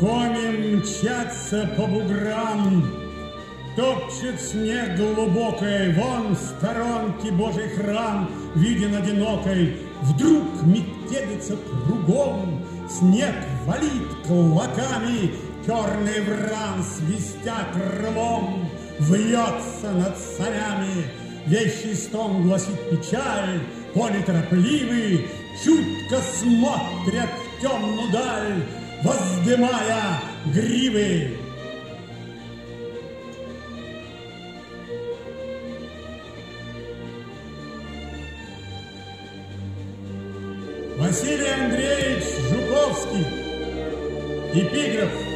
Кони мчатся по буграм, Топчет снег глубокой, Вон в сторонке Божий храм Виден одинокой. Вдруг метелится кругом, Снег валит клоками, Черный вран, свистя крылом, Вьется над санями. Вещий стон гласит печаль, Кони торопливы, Чутко смотрят в темную даль, Воздымая гривы. Василий Андреевич Жуковский, эпиграф